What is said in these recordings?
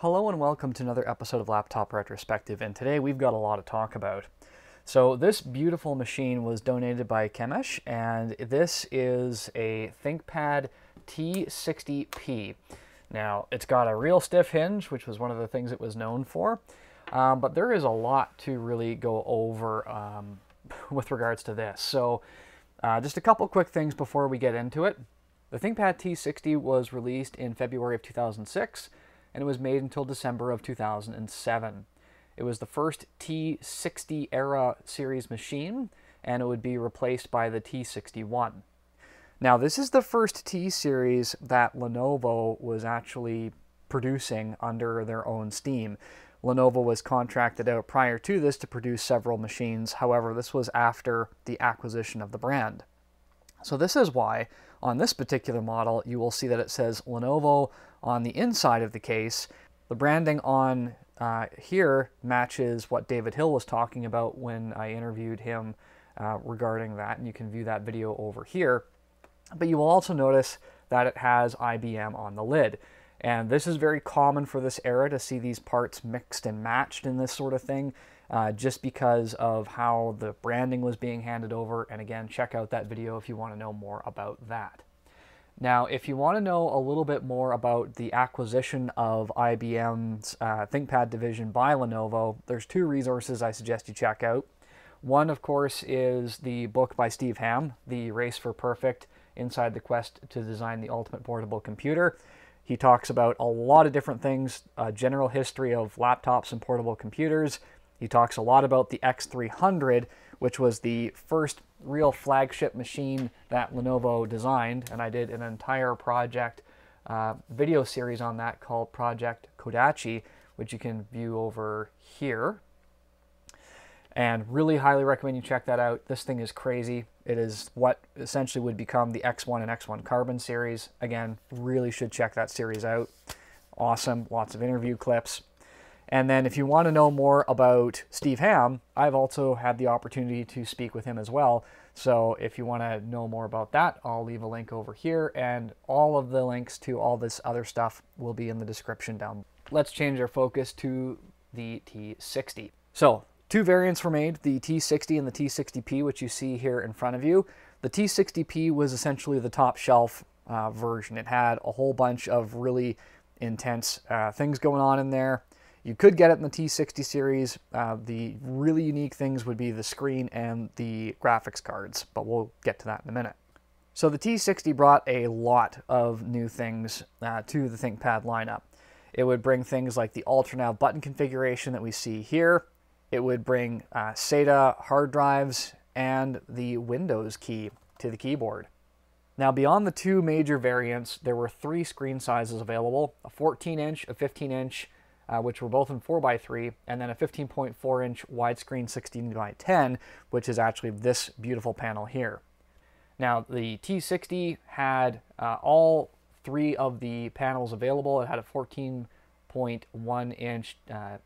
Hello and welcome to another episode of Laptop Retrospective, and today we've got a lot to talk about. So this beautiful machine was donated by Kemish, and this is a ThinkPad T60P. Now, it's got a real stiff hinge, which was one of the things it was known for, um, but there is a lot to really go over um, with regards to this. So uh, just a couple quick things before we get into it. The ThinkPad T60 was released in February of 2006, and it was made until December of 2007. It was the first T60 era series machine, and it would be replaced by the T61. Now, this is the first T series that Lenovo was actually producing under their own steam. Lenovo was contracted out prior to this to produce several machines. However, this was after the acquisition of the brand. So this is why on this particular model, you will see that it says Lenovo on the inside of the case. The branding on uh, here matches what David Hill was talking about when I interviewed him uh, regarding that, and you can view that video over here. But you will also notice that it has IBM on the lid. And this is very common for this era to see these parts mixed and matched in this sort of thing, uh, just because of how the branding was being handed over. And again, check out that video if you want to know more about that. Now, if you want to know a little bit more about the acquisition of IBM's uh, ThinkPad division by Lenovo, there's two resources I suggest you check out. One, of course, is the book by Steve Hamm, The Race for Perfect Inside the Quest to Design the Ultimate Portable Computer. He talks about a lot of different things, a general history of laptops and portable computers. He talks a lot about the X300, which was the first real flagship machine that Lenovo designed, and I did an entire project uh, video series on that called Project Kodachi, which you can view over here. And really highly recommend you check that out. This thing is crazy. It is what essentially would become the X1 and X1 Carbon series. Again, really should check that series out. Awesome, lots of interview clips. And then if you want to know more about Steve Hamm, I've also had the opportunity to speak with him as well. So if you want to know more about that, I'll leave a link over here and all of the links to all this other stuff will be in the description down. Let's change our focus to the T60. So two variants were made, the T60 and the T60P, which you see here in front of you. The T60P was essentially the top shelf uh, version. It had a whole bunch of really intense uh, things going on in there. You could get it in the T60 series. Uh, the really unique things would be the screen and the graphics cards, but we'll get to that in a minute. So the T60 brought a lot of new things uh, to the ThinkPad lineup. It would bring things like the UltraNav button configuration that we see here. It would bring uh, SATA hard drives and the Windows key to the keyboard. Now beyond the two major variants, there were three screen sizes available, a 14 inch, a 15 inch, uh, which were both in 4x3, and then a 15.4 inch widescreen 16 by 10, which is actually this beautiful panel here. Now, the T60 had uh, all three of the panels available. It had a 14.1 inch uh,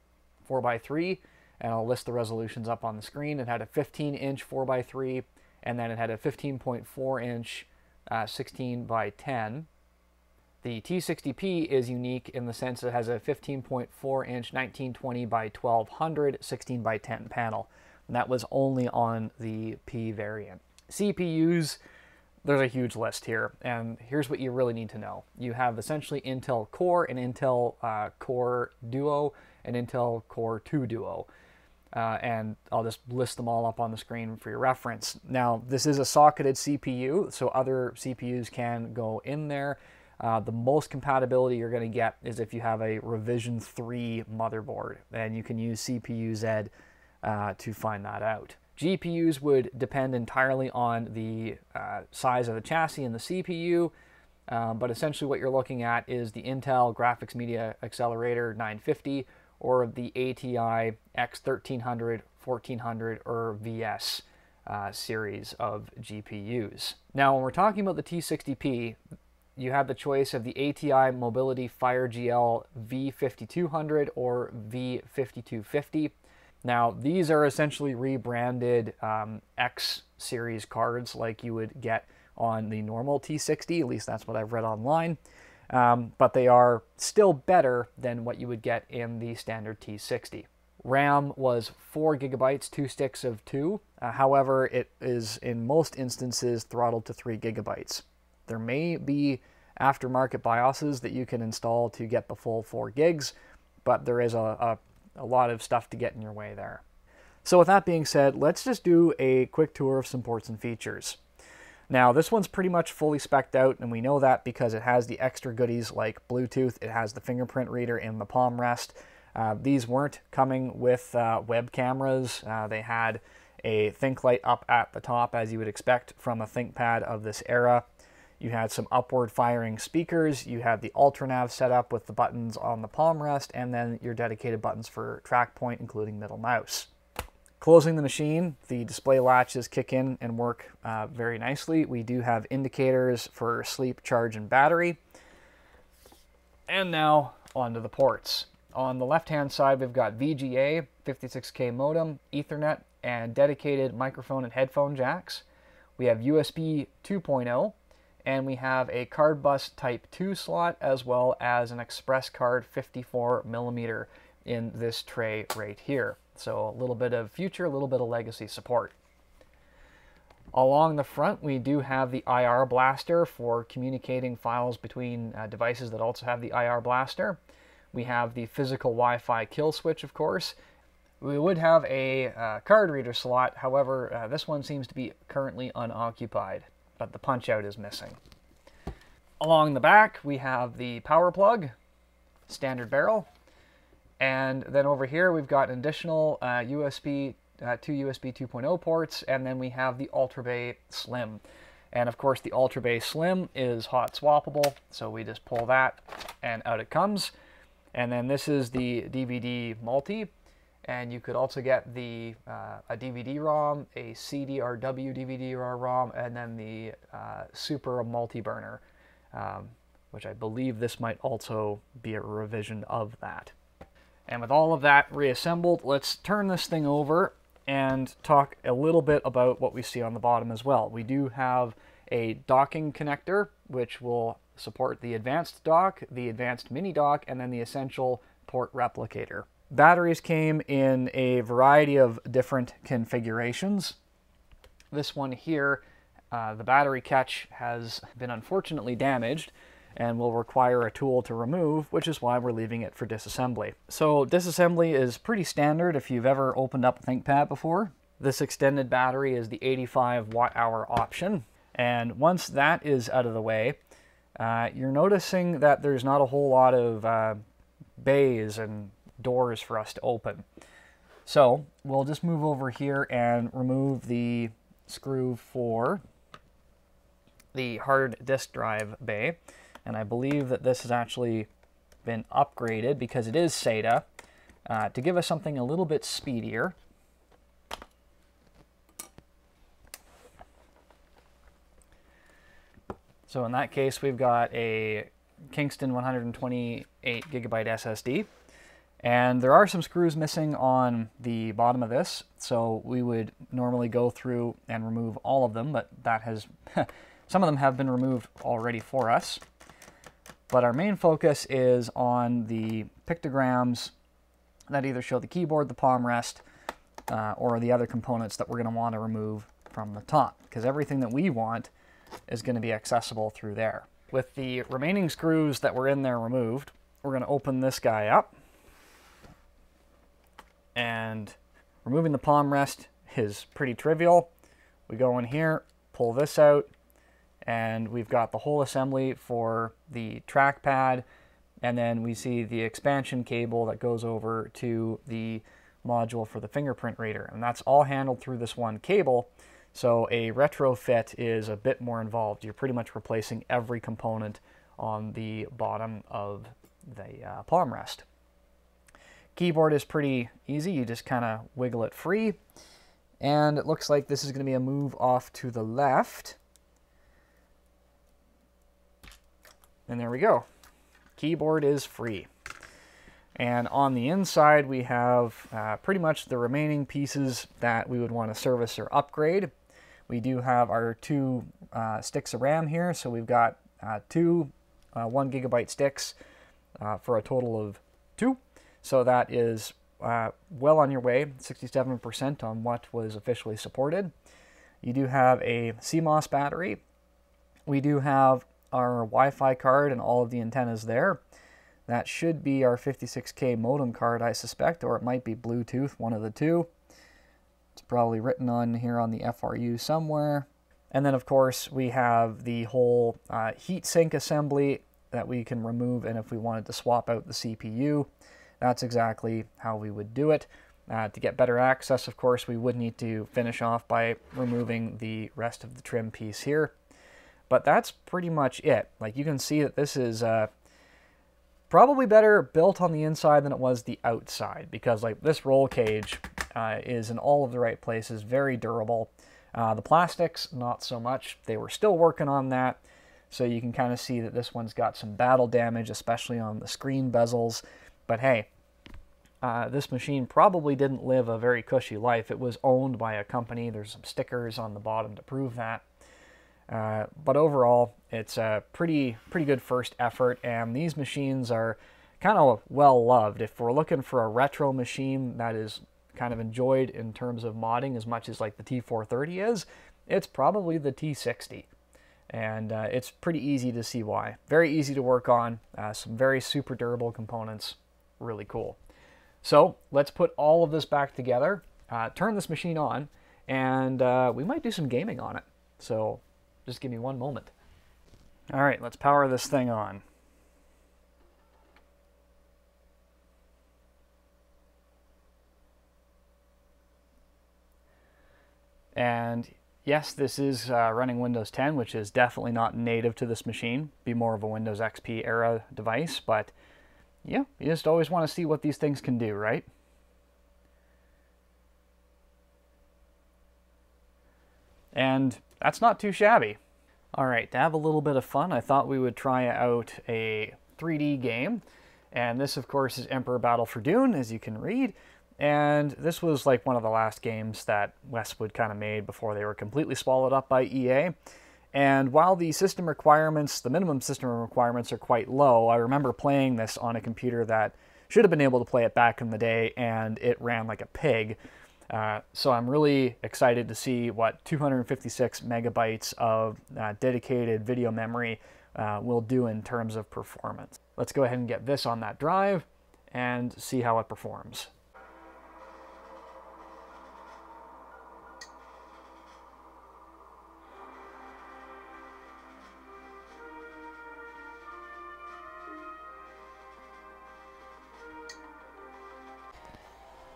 4x3, and I'll list the resolutions up on the screen. It had a 15 inch 4x3, and then it had a 15.4 inch uh, 16 by 10 the T60P is unique in the sense it has a 15.4 inch 1920 by 1200 16 by 10 panel. And that was only on the P variant. CPUs, there's a huge list here, and here's what you really need to know. You have essentially Intel Core and Intel uh, Core Duo and Intel Core 2 Duo. Uh, and I'll just list them all up on the screen for your reference. Now, this is a socketed CPU, so other CPUs can go in there. Uh, the most compatibility you're going to get is if you have a revision 3 motherboard, and you can use CPU-Z uh, to find that out. GPUs would depend entirely on the uh, size of the chassis and the CPU, um, but essentially what you're looking at is the Intel Graphics Media Accelerator 950 or the ATI X1300, 1400, or VS uh, series of GPUs. Now, when we're talking about the T60P, you have the choice of the ATI Mobility FireGL V5200 or V5250. Now, these are essentially rebranded um, X series cards like you would get on the normal T60, at least that's what I've read online. um, but they are still better than what you would get in the standard T60. RAM was 4 gigabytes, two sticks of 2. Uh, however, it is in most instances throttled to 3 gigabytes. There may be aftermarket BIOSes that you can install to get the full 4 gigs, but there is a, a, a lot of stuff to get in your way there. So with that being said, let's just do a quick tour of some ports and features. Now, this one's pretty much fully specced out, and we know that because it has the extra goodies like Bluetooth, it has the fingerprint reader in the palm rest. Uh, these weren't coming with uh, web cameras. Uh, they had a ThinkLight up at the top, as you would expect from a ThinkPad of this era. You had some upward firing speakers. You had the UltraNav set up with the buttons on the palm rest, and then your dedicated buttons for track point, including middle mouse. Closing the machine, the display latches kick in and work uh, very nicely. We do have indicators for sleep, charge, and battery. And now onto the ports. On the left-hand side, we've got VGA, 56K modem, Ethernet, and dedicated microphone and headphone jacks. We have USB 2.0, and we have a card bus Type 2 slot, as well as an Express card 54 millimeter in this tray right here. So a little bit of future, a little bit of legacy support. Along the front, we do have the IR blaster for communicating files between uh, devices that also have the IR blaster. We have the physical Wi-Fi kill switch, of course. We would have a uh, card reader slot, however, uh, this one seems to be currently unoccupied, but the punch out is missing. Along the back, we have the power plug, standard barrel, and then over here, we've got an additional uh, USB, uh, two USB 2.0 ports, and then we have the UltraBay Slim. And of course, the UltraBay Slim is hot swappable, so we just pull that, and out it comes. And then this is the DVD multi, and you could also get the uh, a DVD-ROM, a CDRW DVD-ROM, and then the uh, Super multi-burner, um, which I believe this might also be a revision of that. And with all of that reassembled, let's turn this thing over and talk a little bit about what we see on the bottom as well. We do have a docking connector, which will support the advanced dock, the advanced mini dock, and then the essential port replicator. Batteries came in a variety of different configurations. This one here, uh, the battery catch has been unfortunately damaged, and will require a tool to remove, which is why we're leaving it for disassembly. So disassembly is pretty standard if you've ever opened up a ThinkPad before. This extended battery is the 85 watt hour option. And once that is out of the way, uh, you're noticing that there's not a whole lot of uh, bays and doors for us to open. So we'll just move over here and remove the screw for the hard disk drive bay and I believe that this has actually been upgraded because it is SATA uh, to give us something a little bit speedier. So in that case, we've got a Kingston 128 gigabyte SSD. And there are some screws missing on the bottom of this, so we would normally go through and remove all of them, but that has, some of them have been removed already for us. But our main focus is on the pictograms that either show the keyboard, the palm rest, uh, or the other components that we're going to want to remove from the top, because everything that we want is going to be accessible through there. With the remaining screws that were in there removed, we're going to open this guy up. And removing the palm rest is pretty trivial. We go in here, pull this out, and we've got the whole assembly for the trackpad. And then we see the expansion cable that goes over to the module for the fingerprint reader. And that's all handled through this one cable. So a retrofit is a bit more involved. You're pretty much replacing every component on the bottom of the uh, palm rest keyboard is pretty easy you just kind of wiggle it free and it looks like this is going to be a move off to the left And there we go. Keyboard is free. And on the inside, we have uh, pretty much the remaining pieces that we would want to service or upgrade. We do have our two uh, sticks of RAM here, so we've got uh, two uh, one gigabyte sticks uh, for a total of two. So that is uh, well on your way, 67% on what was officially supported. You do have a CMOS battery. We do have our Wi-Fi card and all of the antennas there. That should be our 56K modem card, I suspect, or it might be Bluetooth, one of the two. It's probably written on here on the FRU somewhere. And then, of course, we have the whole uh, heatsink assembly that we can remove, and if we wanted to swap out the CPU, that's exactly how we would do it. Uh, to get better access, of course, we would need to finish off by removing the rest of the trim piece here. But that's pretty much it. Like you can see that this is uh, probably better built on the inside than it was the outside because like this roll cage uh, is in all of the right places, very durable. Uh, the plastics, not so much. They were still working on that. So you can kind of see that this one's got some battle damage, especially on the screen bezels. But hey, uh, this machine probably didn't live a very cushy life. It was owned by a company. There's some stickers on the bottom to prove that. Uh, but overall, it's a pretty pretty good first effort, and these machines are kind of well loved. If we're looking for a retro machine that is kind of enjoyed in terms of modding as much as like the T430 is, it's probably the T60. And uh, it's pretty easy to see why. Very easy to work on, uh, some very super durable components, really cool. So let's put all of this back together, uh, turn this machine on, and uh, we might do some gaming on it. So just give me one moment. All right, let's power this thing on. And yes, this is uh, running Windows 10, which is definitely not native to this machine. Be more of a Windows XP era device, but yeah, you just always want to see what these things can do, right? And that's not too shabby. All right, to have a little bit of fun, I thought we would try out a 3D game. And this, of course, is Emperor Battle for Dune, as you can read. And this was like one of the last games that Westwood kind of made before they were completely swallowed up by EA. And while the system requirements, the minimum system requirements are quite low, I remember playing this on a computer that should have been able to play it back in the day, and it ran like a pig. Uh, so I'm really excited to see what 256 megabytes of uh, dedicated video memory uh, will do in terms of performance. Let's go ahead and get this on that drive and see how it performs.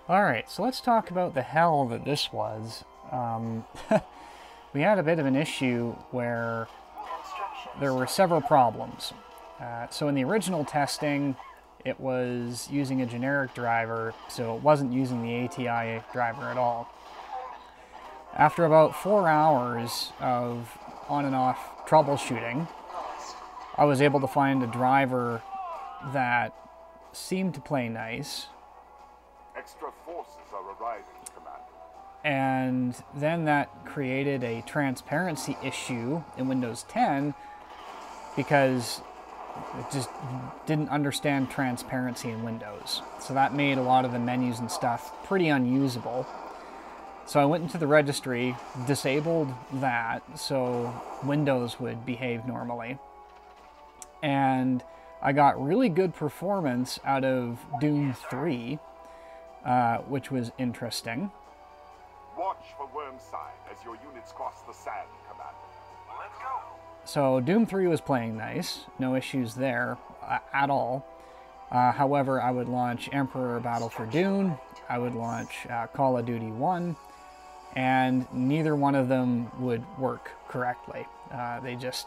All right, so let's talk about the hell that this was. Um, we had a bit of an issue where there were several problems. Uh, so in the original testing, it was using a generic driver, so it wasn't using the ATI driver at all. After about four hours of on and off troubleshooting, I was able to find a driver that seemed to play nice, And then that created a transparency issue in Windows 10 because it just didn't understand transparency in Windows. So that made a lot of the menus and stuff pretty unusable. So I went into the registry, disabled that so Windows would behave normally. And I got really good performance out of Doom 3 uh, which was interesting. Watch for Wormsign as your units cross the sand, Commander. Let's go. So Doom 3 was playing nice, no issues there uh, at all. Uh, however, I would launch Emperor Battle for Dune, I would launch uh, Call of Duty 1, and neither one of them would work correctly. Uh, they just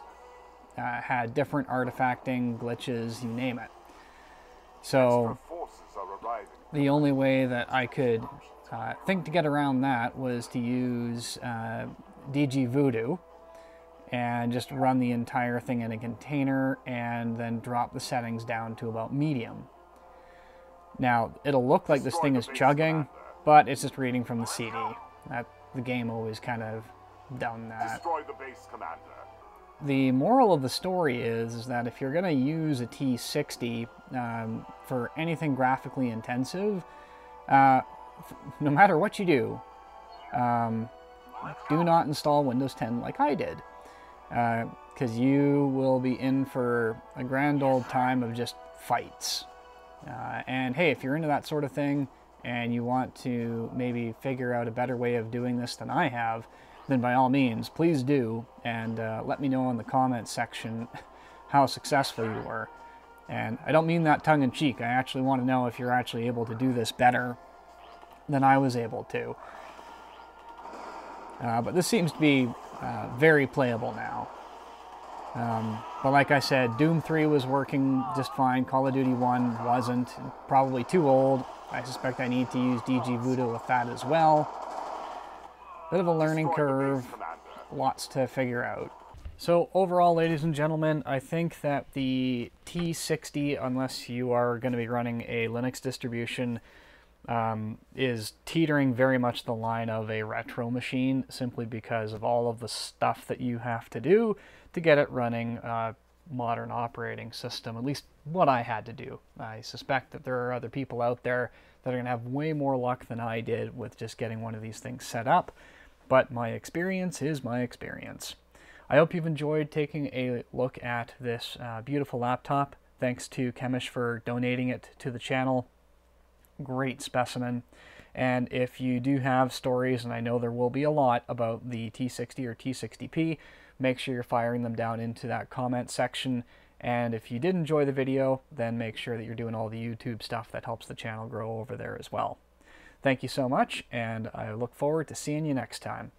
uh, had different artifacting, glitches, you name it. So the only way that I could uh, think to get around that was to use uh, dgVoodoo and just run the entire thing in a container and then drop the settings down to about medium. Now, it'll look like this thing is chugging, but it's just reading from the CD. That, the game always kind of done that. Destroy the base, Commander. The moral of the story is, is that if you're going to use a T60 um, for anything graphically intensive, uh, no matter what you do, um, do not install Windows 10 like I did. Because uh, you will be in for a grand old time of just fights. Uh, and hey, if you're into that sort of thing and you want to maybe figure out a better way of doing this than I have, then by all means, please do. And uh, let me know in the comments section how successful you were. And I don't mean that tongue in cheek. I actually want to know if you're actually able to do this better than I was able to. Uh, but this seems to be uh, very playable now. Um, but like I said, Doom 3 was working just fine. Call of Duty 1 wasn't. Probably too old. I suspect I need to use dgVoodoo with that as well. Bit of a learning curve. Lots to figure out. So overall, ladies and gentlemen, I think that the T60, unless you are going to be running a Linux distribution, um, is teetering very much the line of a retro machine simply because of all of the stuff that you have to do to get it running a modern operating system, at least what I had to do. I suspect that there are other people out there that are going to have way more luck than I did with just getting one of these things set up, but my experience is my experience. I hope you've enjoyed taking a look at this uh, beautiful laptop. Thanks to Kemish for donating it to the channel great specimen. And if you do have stories, and I know there will be a lot about the T60 or T60P, make sure you're firing them down into that comment section. And if you did enjoy the video, then make sure that you're doing all the YouTube stuff that helps the channel grow over there as well. Thank you so much, and I look forward to seeing you next time.